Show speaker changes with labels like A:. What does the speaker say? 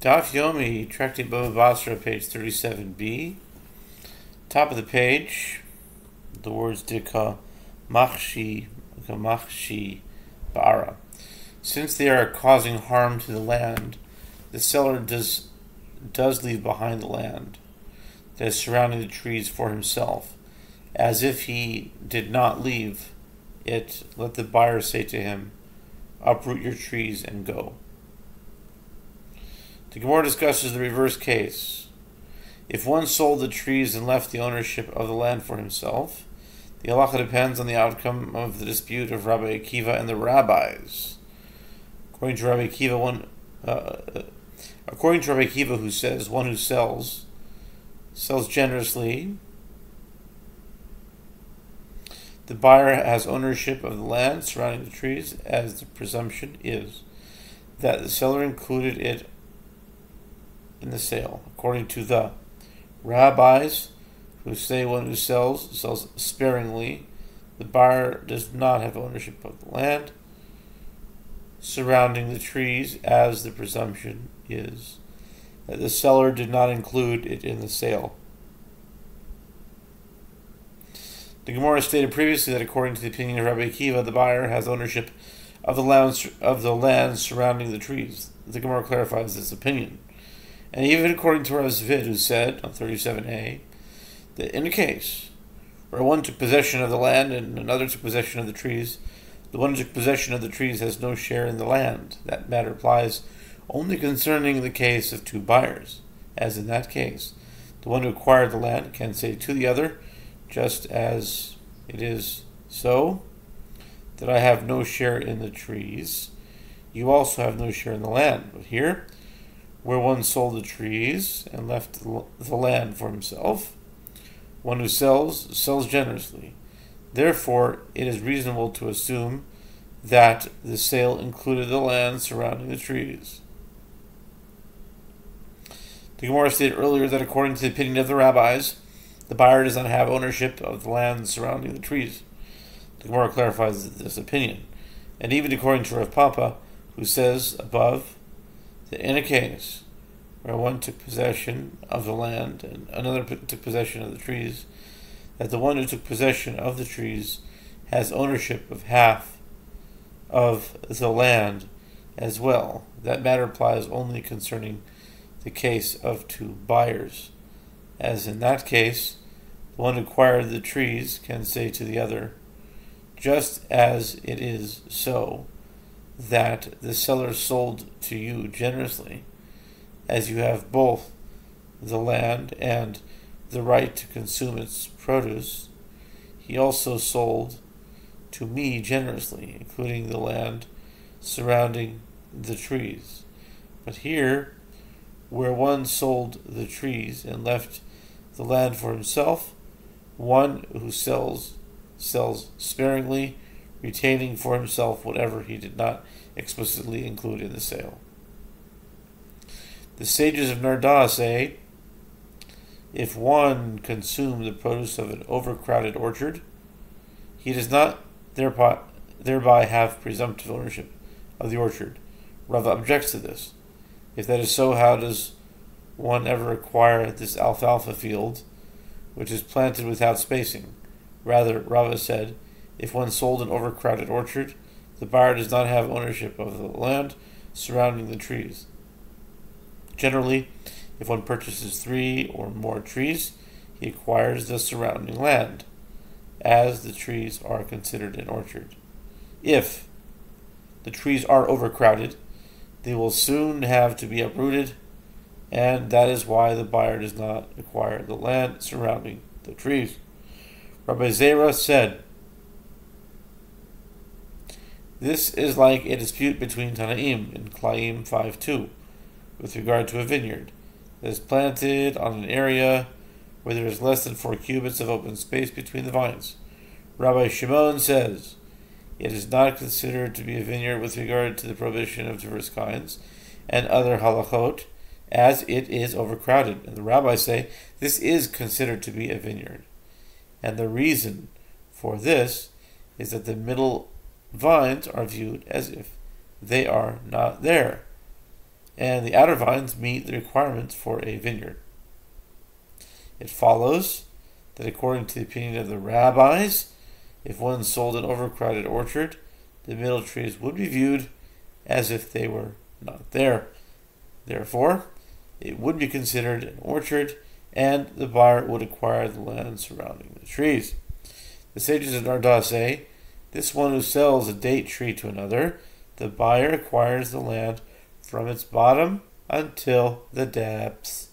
A: Daf Yomi, Tractate Bava Basra, page 37b. Top of the page, the words Dika Machshi, Machshi Bara. Since they are causing harm to the land, the seller does, does leave behind the land that is surrounding the trees for himself, as if he did not leave it. Let the buyer say to him, Uproot your trees and go. The Gemara discusses the reverse case. If one sold the trees and left the ownership of the land for himself, the halacha depends on the outcome of the dispute of Rabbi Akiva and the rabbis. According to Rabbi Akiva, one uh, according to Rabbi Akiva, who says one who sells sells generously, the buyer has ownership of the land surrounding the trees, as the presumption is that the seller included it in the sale, according to the rabbis who say one who sells sells sparingly. The buyer does not have ownership of the land surrounding the trees, as the presumption is that the seller did not include it in the sale. The Gemara stated previously that according to the opinion of Rabbi Akiva, the buyer has ownership of the land, of the land surrounding the trees. The Gemara clarifies this opinion. And even according to Rav Zvid, who said on 37a, that in a case where one took possession of the land and another took possession of the trees, the one who took possession of the trees has no share in the land. That matter applies only concerning the case of two buyers. As in that case, the one who acquired the land can say to the other, just as it is so, that I have no share in the trees, you also have no share in the land. But here, where one sold the trees and left the land for himself. One who sells, sells generously. Therefore, it is reasonable to assume that the sale included the land surrounding the trees. The Gemara stated earlier that according to the opinion of the rabbis, the buyer does not have ownership of the land surrounding the trees. The Gemara clarifies this opinion. And even according to Rav Papa, who says above, in a case where one took possession of the land and another took possession of the trees, that the one who took possession of the trees has ownership of half of the land as well. That matter applies only concerning the case of two buyers. As in that case, the one who acquired the trees can say to the other, just as it is so, that the seller sold to you generously, as you have both the land and the right to consume its produce, he also sold to me generously, including the land surrounding the trees. But here, where one sold the trees and left the land for himself, one who sells sells sparingly retaining for himself whatever he did not explicitly include in the sale. The sages of Nehardea say if one consume the produce of an overcrowded orchard, he does not thereby, thereby have presumptive ownership of the orchard. Rava objects to this. If that is so, how does one ever acquire this alfalfa field, which is planted without spacing? Rather, Rava said, if one sold an overcrowded orchard, the buyer does not have ownership of the land surrounding the trees. Generally, if one purchases three or more trees, he acquires the surrounding land, as the trees are considered an orchard. If the trees are overcrowded, they will soon have to be uprooted, and that is why the buyer does not acquire the land surrounding the trees. Rabbi Zera said, this is like a dispute between Tanaim in Kilayim 5.2 with regard to a vineyard that is planted on an area where there is less than four cubits of open space between the vines. Rabbi Shimon says it is not considered to be a vineyard with regard to the prohibition of diverse kinds and other halachot, as it is overcrowded. And the rabbis say this is considered to be a vineyard. And the reason for this is that the middle vines are viewed as if they are not there. and the outer vines meet the requirements for a vineyard. It follows that according to the opinion of the rabbis, if one sold an overcrowded orchard, the middle trees would be viewed as if they were not there. Therefore, it would be considered an orchard, and the buyer would acquire the land surrounding the trees. The sages of Nehardea say, This one who sells a date tree to another, the buyer acquires the land from its bottom until the depths.